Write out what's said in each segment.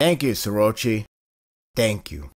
Thank you, Sorachi. Thank you.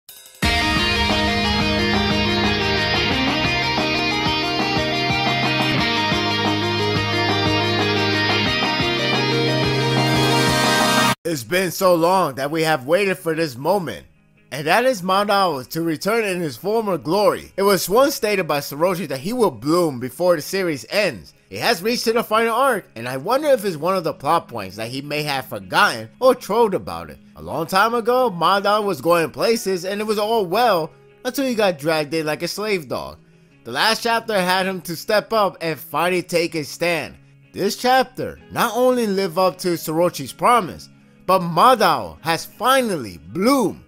It's been so long that we have waited for this moment. And that is Madao to return in his former glory. It was once stated by Sorachi that he will bloom before the series ends. It has reached to the final arc, and I wonder if it's one of the plot points that he may have forgotten or trolled about it. A long time ago, Madao was going places and it was all well until he got dragged in like a slave dog. The last chapter had him to step up and finally take his stand. This chapter not only lived up to Sorachi's promise, but Madao has finally bloomed,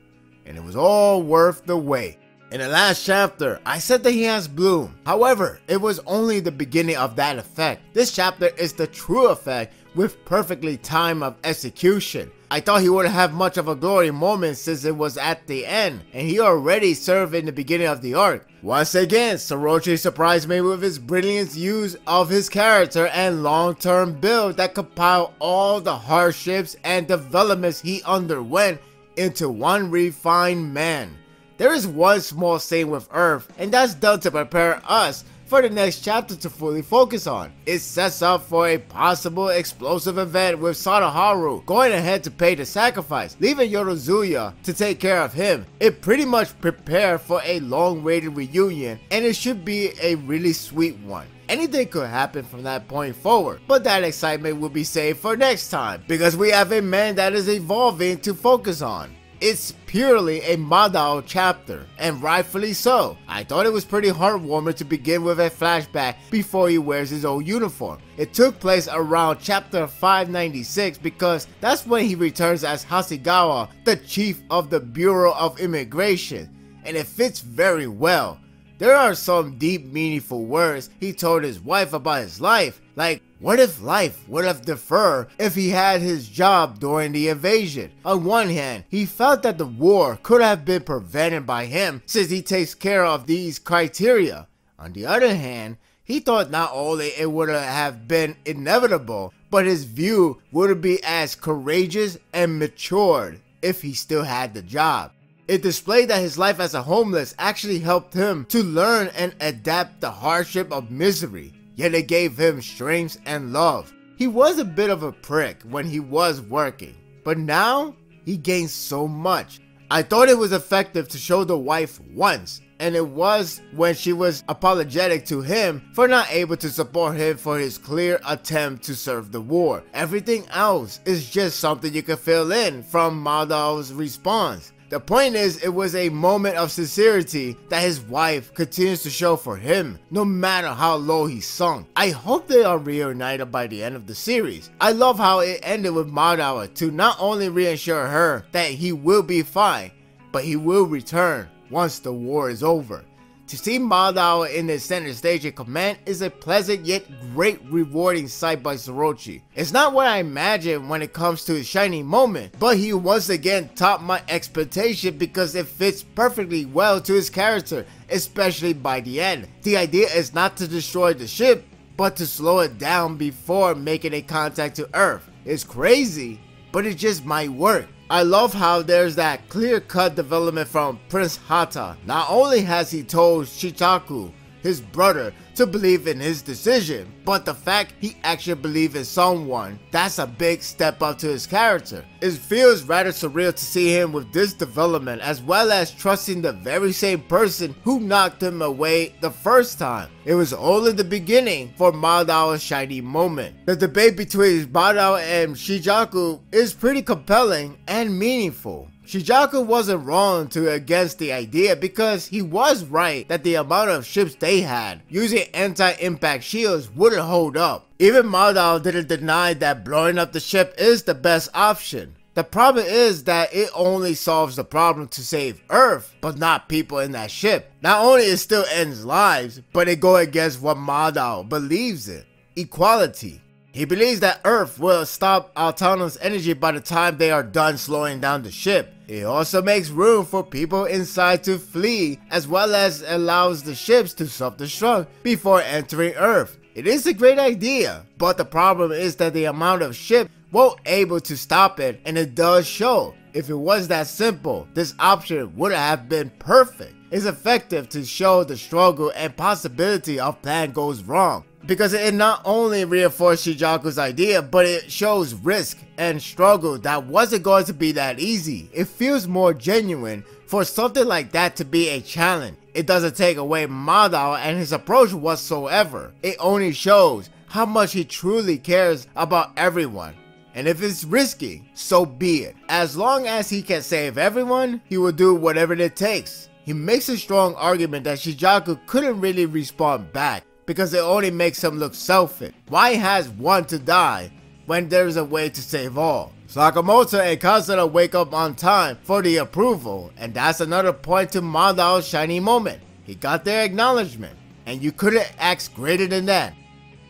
and it was all worth the wait. In the last chapter, I said that he has bloom. However, it was only the beginning of that effect. This chapter is the true effect with perfectly time of execution. I thought he wouldn't have much of a glory moment since it was at the end, and he already served in the beginning of the arc. Once again, Sorachi surprised me with his brilliant use of his character and long-term build that compiled all the hardships and developments he underwent into one refined man. There is one small scene with Earth, and that's done to prepare us for the next chapter to fully focus on. It sets up for a possible explosive event with Sadaharu going ahead to pay the sacrifice, leaving Yorozuya to take care of him. It pretty much prepared for a long-waited reunion, and it should be a really sweet one. Anything could happen from that point forward, but that excitement will be saved for next time, because we have a man that is evolving to focus on. It's purely a Madao chapter, and rightfully so. I thought it was pretty heartwarming to begin with a flashback before he wears his old uniform. It took place around chapter 596 because that's when he returns as Hasegawa, the chief of the Bureau of Immigration, and it fits very well. There are some deep meaningful words he told his wife about his life, like what if life would have deferred if he had his job during the invasion? On one hand, he felt that the war could have been prevented by him since he takes care of these criteria. On the other hand, he thought not only it would have been inevitable, but his view would be as courageous and matured if he still had the job. It displayed that his life as a homeless actually helped him to learn and adapt the hardship of misery, yet it gave him strength and love. He was a bit of a prick when he was working, but now he gains so much. I thought it was effective to show the wife once, and it was when she was apologetic to him for not able to support him for his clear attempt to serve the war. Everything else is just something you can fill in from Madao's response. The point is, it was a moment of sincerity that his wife continues to show for him, no matter how low he sunk. I hope they are reunited by the end of the series. I love how it ended with Madao to not only reassure her that he will be fine, but he will return once the war is over. To see Madao in the center stage in command is a pleasant yet great rewarding sight by Sorachi. It's not what I imagined when it comes to his shining moment, but he once again topped my expectation because it fits perfectly well to his character, especially by the end. The idea is not to destroy the ship, but to slow it down before making a contact to Earth. It's crazy, but it just might work. I love how there's that clear-cut development from Prince Hata. Not only has he told Shichaku, his brother, to believe in his decision, but the fact he actually believed in someone, that's a big step up to his character. It feels rather surreal to see him with this development as well as trusting the very same person who knocked him away the first time. It was only the beginning for Madao's shiny moment. The debate between Madao and Shijaku is pretty compelling and meaningful. Shichaku wasn't wrong to against the idea because he was right that the amount of ships they had using anti-impact shields wouldn't hold up. Even Madao didn't deny that blowing up the ship is the best option. The problem is that it only solves the problem to save Earth, but not people in that ship. Not only it still ends lives, but it go against what Madao believes in. Equality. He believes that Earth will stop autonomous energy by the time they are done slowing down the ship. It also makes room for people inside to flee, as well as allows the ships to self-destruct before entering Earth. It is a great idea, but the problem is that the amount of ship were able to stop it and it does show. If it was that simple, this option would have been perfect. It's effective to show the struggle and possibility of plan goes wrong because it not only reinforced Shijaku's idea, but it shows risk and struggle that wasn't going to be that easy. It feels more genuine for something like that to be a challenge. It doesn't take away Madao and his approach whatsoever. It only shows how much he truly cares about everyone. And if it's risky, so be it. As long as he can save everyone, he will do whatever it takes. He makes a strong argument that Shijaku couldn't really respond back because it only makes him look selfish. Why has one to die when there's a way to save all? Sakamoto and Katsura wake up on time for the approval, and that's another point to Madao's shiny moment. He got their acknowledgement, and you couldn't ask greater than that.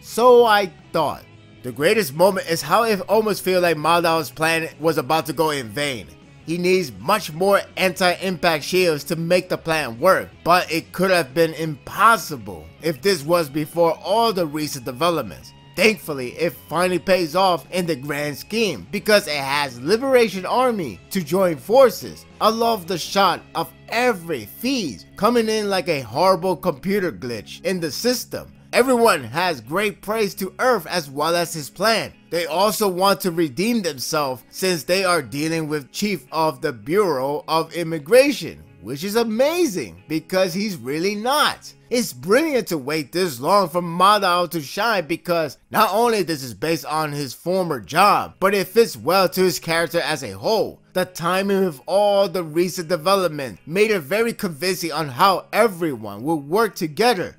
So I thought. The greatest moment is how it almost feels like Madao's plan was about to go in vain. He needs much more anti-impact shields to make the plan work, but it could have been impossible if this was before all the recent developments. Thankfully, it finally pays off in the grand scheme because it has Liberation Army to join forces. I love the shot of every feed coming in like a horrible computer glitch in the system. Everyone has great praise to Earth as well as his plan. They also want to redeem themselves since they are dealing with Chief of the Bureau of Immigration, which is amazing because he's really not. It's brilliant to wait this long for Madao to shine because not only this is based on his former job, but it fits well to his character as a whole. The timing of all the recent development made it very convincing on how everyone will work together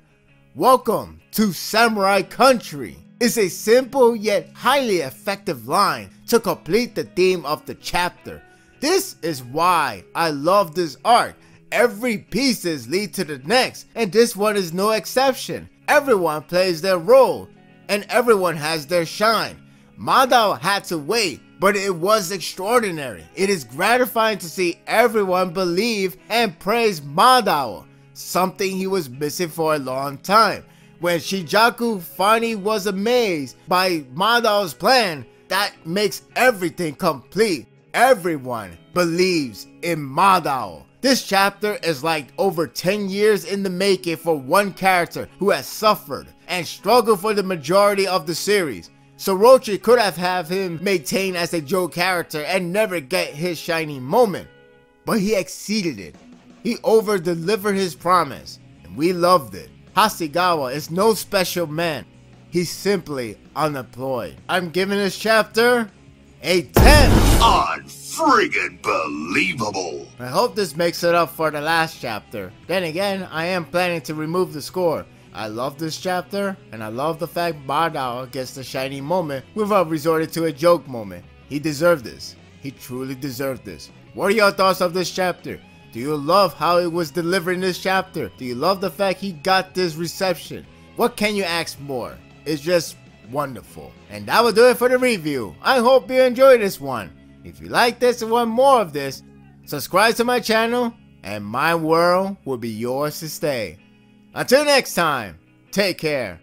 Welcome to Samurai Country is a simple yet highly effective line to complete the theme of the chapter. This is why I love this arc. Every pieces lead to the next, and this one is no exception. Everyone plays their role, and everyone has their shine. Madao had to wait, but it was extraordinary. It is gratifying to see everyone believe and praise Madao something he was missing for a long time. When Shijaku finally was amazed by Madao's plan, that makes everything complete. Everyone believes in Madao. This chapter is like over 10 years in the making for one character who has suffered and struggled for the majority of the series. Sorachi could have had him maintain as a joke character and never get his shining moment, but he exceeded it he over-delivered his promise, and we loved it. Hasegawa is no special man. He's simply unemployed. I'm giving this chapter a 10. Unfriggin' believable. I hope this makes it up for the last chapter. Then again, I am planning to remove the score. I love this chapter, and I love the fact Madao gets the shiny moment without resorting to a joke moment. He deserved this. He truly deserved this. What are your thoughts of this chapter? Do you love how it was delivered in this chapter? Do you love the fact he got this reception? What can you ask more? It's just wonderful. And that will do it for the review. I hope you enjoyed this one. If you like this and want more of this, subscribe to my channel and my world will be yours to stay. Until next time, take care.